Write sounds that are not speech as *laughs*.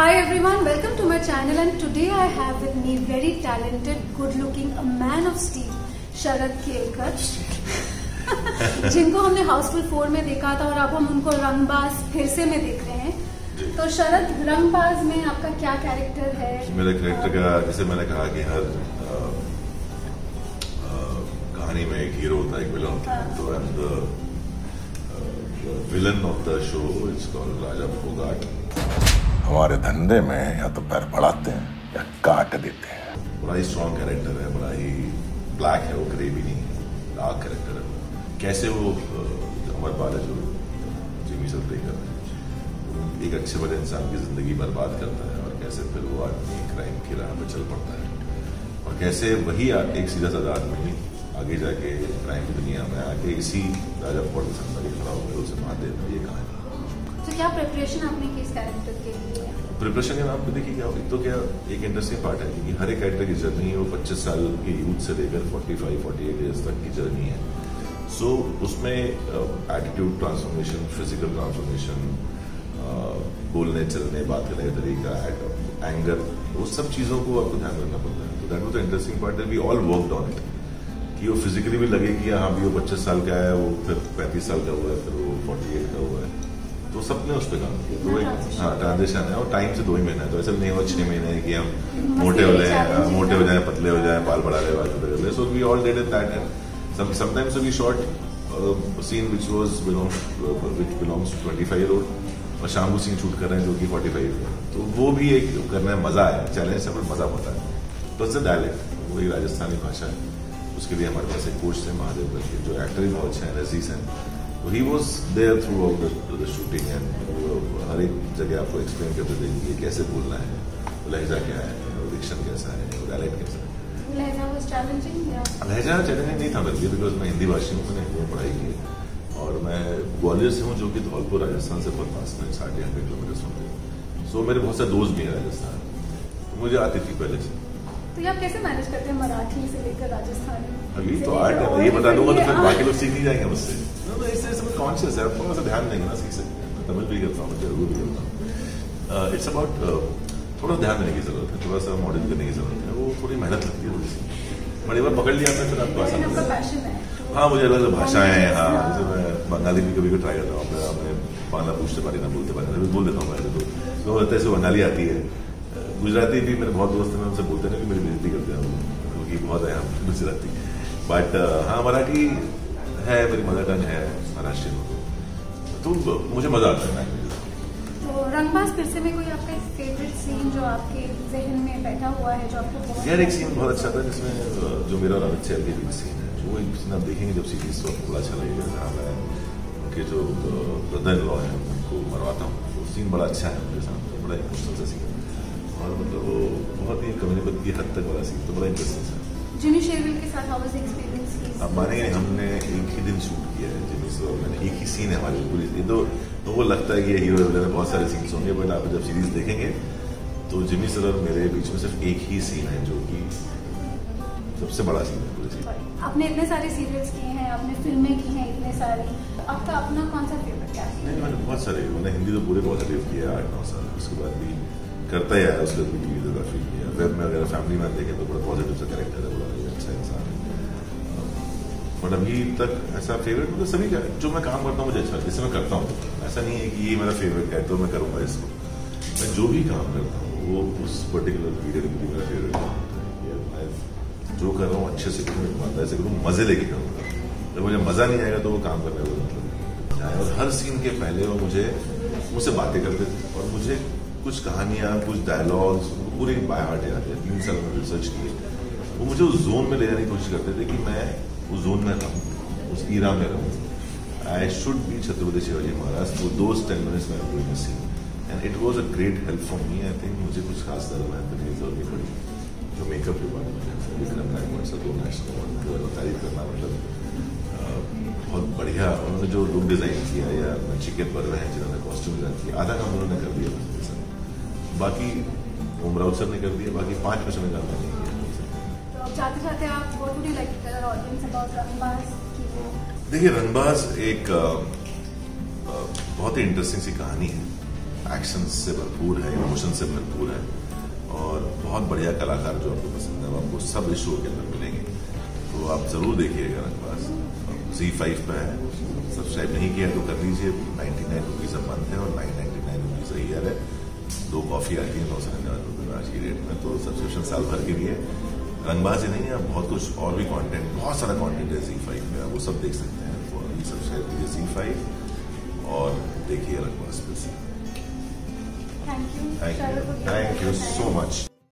Hi everyone, welcome to my channel. And today I have with me very talented, good looking, a man of steel, Sharad Kelkar *laughs* जिनको हमने Housefull four में देखा था और अब हम उनको रंगबाज फिर से में देख रहे हैं। तो शरद रंगबाज में आपका क्या कैरेक्टर है? मेरे कैरेक्टर का जैसे मैंने कहा कि हर आ, आ, कहानी में एक हीरो होता है एक विलन होता है। तो I am the villain of the show it's called Raja Phogat हमारे धंधे में या तो पैर बढ़ाते हैं या काट देते हैं। बड़ा ही स्ट्रॉन्ग कैरेक्टर है, बड़ा ही ब्लैक है वो ग्रे भी नहीं है डार्क कैरेक्टर है वो। कैसे वो अमर पाल जो जिमी सर प्ले हैं एक अच्छे बड़े इंसान की ज़िंदगी बर्बाद करता है और कैसे फिर वो आदमी क्राइम की राह पर चल पड़ता है। और कैसे वही एक सीधा साधा आदमी आगे जाके क्राइम की दुनिया में आके इसी राजा फोर्ट के सामने खड़ा होकर उसे मार देता है, ये कहानी। तो प्रिपरेशन आपने की के के नाम पे देखिए क्या एक तो क्या एक इंटरेस्टिंग पार्ट है क्योंकि हर एक कैरेक्टर की जर्नी वो 25 साल के यूथ से लेकर 45 48 इयर्स तक की जर्नी है। सो so, उसमें एटीट्यूड ट्रांसफॉर्मेशन फ़िज़िकल ट्रांसफॉर्मेशन बोलने चलने बात करने का तरीका एंगर वो सब चीज़ों को आपको ध्यान रखना पड़ता है। तो that was the interesting part we all worked on it कि वो फिजिकली भी लगे कि हाँ भी वो पच्चीस साल का है वो फिर पैंतीस साल का हुआ है फिर वो फोर्टी एट का हुआ है। तो सबने उस पर काम किया। तो एक हाँ ट्रांजिशन है। और टाइम से दो ही महीने है। तो ऐसा नहीं हुआ छह महीने है कि हम मोटे हो जाए हाँ, मोटे हो जाए पतले हो जाए बाल बढ़ा ले बाल कर ले so we all did it that and sometimes we shot scene which was which belongs to 25 year और शाम को सीन शूट कर रहे हैं जो कि 45 है। तो वो भी एक करने में मज़ा आया। चैलेंज से पर मज़ा होता है। तो इट्स डायलेक्ट वो एक राजस्थानी भाषा है। उसके लिए हमारे पास एक कोच थे महादेव करके जो एक्टर भी बहुत अच्छे हैं रजीज हैं। He was there throughout the shooting and हर एक जगह आपको एक्सप्लेन करते थे ये कैसे बोलना है लहजा क्या है डिक्शन कैसा है डायलेक्ट कैसा है। लहजा चैलेंजिंग नहीं था मेरे लिए बिकॉज़ मैं हिंदी भाषी हूँ मैंने हिंदी में पढ़ाई की और मैं ग्वालियर से हूँ जो कि धौलपुर राजस्थान से बहुत पास में साढ़े हंड्रेड किलोमीटर होंगे सो मेरे बहुत सारे दोस्त भी हैं राजस्थान। तो मुझे आती थी पहले से तो ये आप कैसे मैनेज करते हैं मराठी से लेकर राजस्थानी? अभी तो आर्ट है और ये बता दूँगा तो फिर हाँ। बाकी लोग सीख नहीं जाएँगे मुझसे। कॉन्शियस है थोड़ा सा ध्यान देंगे ना सीख सकते हैं तमिल भी करता हूँ तेलुगु भी करता हूँ। इट्स अबाउट थोड़ा ध्यान देने की ज़रूरत है थोड़ा सा मॉडल करने की ज़रूरत है वो थोड़ी मेहनत लगती है थोड़ी सी बट एक बार पकड़ लिया आपने फिर आपको आसान लेकिन हो है हाँ मुझे अलग अलग भाषाएँ हैं हाँ जैसे मैं बंगाली भी कभी ट्राई करता हूँ मैं मैं पाना पूछते पारी ना बोलते पारी बोल देता हूँ तो। तो कहते ऐसे बंगाली आती है। गुजराती भी मेरे बहुत दोस्त हैं उनसे बोलते हैं कि मेरी बेइज्जती करते हैं क्योंकि बहुत है हम गुजराती। बट हाँ मराठी है मेरी मदर टंग है महाराष्ट्र तो मुझे मज़ा आता है। तो रंगबाज फिर से में कोई आपका फेवरेट सीन जो आपके जहन में बैठा हुआ है जो आपको बहुत यार एक सीन बहुत अच्छा था जिसमें जो मेरा और अमित के बीच सीन है जो एक सीन आप देखेंगे जब सीरीज़ तो आपको बड़ा अच्छा लगेगा जहाँ मैं उनके जो ब्रदर लॉ है उनको मरवाता हूँ। वो सीन बड़ा अच्छा है मेरे साथ बड़ा इमोशनल सा सीन और मतलब वो बहुत ही कम्युनिकेट की हद तक वाला सीन तो बड़ा इंटरेस्टिंग था जिमी शेरविल के साथ हाउ वाज एक्सपीरियंस आप मानेंगे हमने एक ही दिन शूट किया है जिमी से मैंने एक ही सीन है हमारी पूरी ये तो तो वो लगता है कि ये हीरो में बहुत सारे सीन्स होंगे बट आप जब सीरीज़ देखेंगे तो जिमी सर और मेरे बीच में सिर्फ़ एक ही सीन है जो कि सबसे बड़ा सीन है पूरी सीरीज़ आपने इतने सारे सीरियल्स किए हैं आपने फ़िल्में की हैं इतने सारी। आपका अपना कौन सा फेवरेट क्या है नहीं मैंने बहुत सारे मैंने हिंदी तो पूरे पॉजिटिव किया है आठ नौ साल उसके बाद भी करता ही आया उसके भी टीवी तो काफ़ी किया वेब में अगर फैमिली मैन देखें तो बड़ा पॉजिटिव सा कैरेक्टर है बड़ा अच्छा इंसान है। बट अभी तक ऐसा फेवरेट मतलब सभी का जो मैं काम करता हूँ, मुझे अच्छा जैसे मैं करता हूँ। ऐसा नहीं है कि ये मेरा फेवरेट है तो मैं करूँगा इसको। मैं जो भी काम करता हूँ, वो उस पर्टिकुलर पीरियड के लिए मेरा फेवरेट काम जो कर रहा हूँ, अच्छे से करूँ, ईमानदारी से करूँ, मज़े लेके करूँगा। जब मुझे मज़ा नहीं आएगा तो वो काम करने का मतलब और हर सीन के पहले वो मुझे मुझसे बातें करते थे। और मुझे कुछ कहानियाँ, कुछ डायलॉग्स पूरे बाय हार्ट याद है। तीन साल में रिसर्च किए। वो मुझे उस जोन में ले जाने की कोशिश करते थे कि मैं उस जोन में रहूँ, उस ईरा में रहूँ। I should be Chhatrapati Shivaji Maharaj तो दोज टेन मिनट्स में doing scene and it was a great help for me I think मुझे कुछ खास करने की ज़रूरत नहीं पड़ी। जो मेकअप डिपार्टमेंट है विक्रम नायक दो तारीफ़ करना मतलब बहुत बढ़िया। उन्होंने जो लुक डिज़ाइन किया, या चिकेन पर हैं, जिन्होंने कॉस्ट्यूम डिज़ाइन किया, आधा काम उन्होंने कर दिया। बाकी राउत सर ने कर दिया बाकी पाँच परसेंट में काम नहीं किया तो की देखिए रंगबाज एक बहुत ही इंटरेस्टिंग सी कहानी है। एक्शन से भरपूर है इमोशन से भरपूर है और बहुत बढ़िया कलाकार जो आपको पसंद है वो आपको सब इस शो के अंदर मिलेंगे। तो आप ज़रूर देखिएगा रंगबाज। जी फाइव पे है सब्सक्राइब नहीं किया तो कर लीजिए। Ninety nine rupees a month है और nine ninety nine rupees a year है। दो कॉफ़ी आती है नौ सौ निन्यानवे रुपये आज की रेट में तो सब्सक्रिप्शन साल भर के लिए। रंगबाज ही नहीं है बहुत कुछ और भी कंटेंट बहुत सारा कंटेंट है जी फाइव में वो सब देख सकते हैं। तो अभी सब्सक्राइब कीजिए जी फाइव और देखिए रंगबाज पे thank you thank you so much